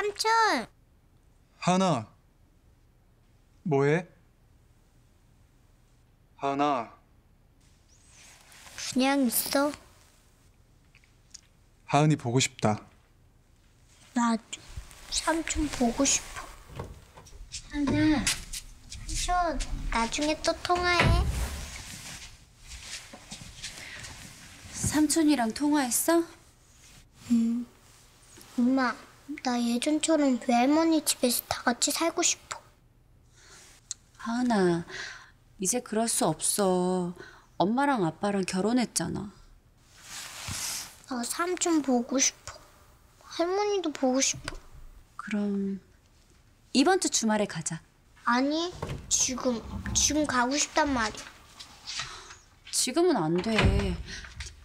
삼촌, 하은아 뭐해? 하은아 그냥 있어. 하은이 보고 싶다 나도 삼촌 보고 싶어. 하나, 삼촌, 나중에 또 통화해. 삼촌이랑 통화했어? 엄마, 나 예전처럼 외할머니 집에서 다 같이 살고 싶어. 하은아, 이제 그럴 수 없어. 엄마랑 아빠랑 결혼했잖아. 나 삼촌 보고 싶어. 할머니도 보고 싶어. 그럼 이번 주 주말에 가자. 아니, 지금, 지금 가고 싶단 말이야. 지금은 안 돼.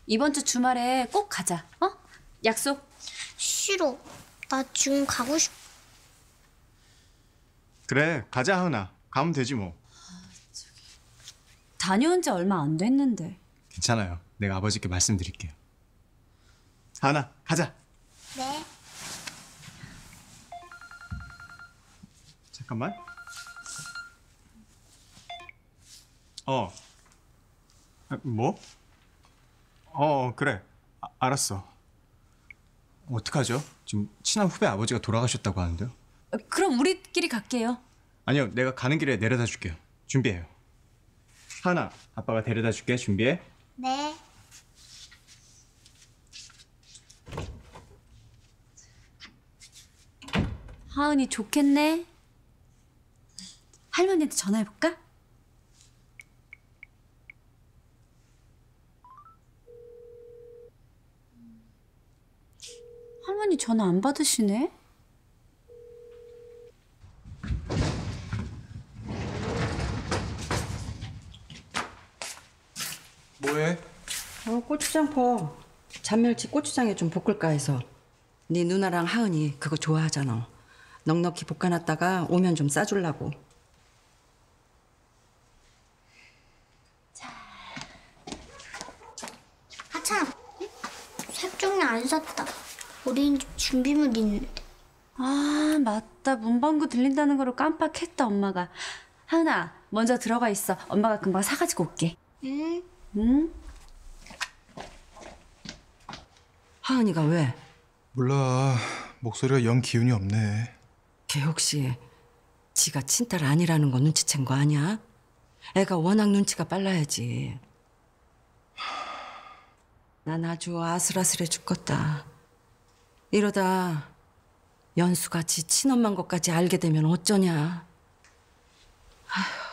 이번 주 주말에 꼭 가자. 어? 약속. 싫어. 나 지금 가고 싶어. 그래 가자 하은아 가면 되지 뭐 다녀온 지 얼마 안 됐는데. 괜찮아요 내가 아버지께 말씀드릴게요 하은아 가자 네. 잠깐만 어 아, 뭐? 어 그래 아, 알았어 어떡하죠? 지금 친한 후배 아버지가 돌아가셨다고 하는데요 어, 그럼 우리끼리 갈게요. 아니요 내가 가는 길에 내려다 줄게요 준비해요 하은아 아빠가 데려다 줄게 준비해 네. 하은이 좋겠네. 할머니한테 전화해볼까? 할머니 전화 안 받으시네? 뭐해? 어, 고추장 퍼. 잔멸치 고추장에 좀 볶을까 해서. 네 누나랑 하은이 그거 좋아하잖아. 넉넉히 볶아놨다가 오면 좀 싸주려고. 하참, 색종이 안 샀다. 어린이집 준비물 있는데. 아 맞다 문방구 들린다는 거를 깜빡했다 엄마가 하은아 먼저 들어가 있어 엄마가 금방 사가지고 올게 응? 응? 하은이가 왜? 몰라 목소리가 영 기운이 없네 걔 혹시 지가 친딸 아니라는 거 눈치챈 거 아니야? 애가 워낙 눈치가 빨라야지. 난 아주 아슬아슬해 죽겠다. 이러다 연수가 지 친엄만 것까지 알게 되면 어쩌냐. 아휴.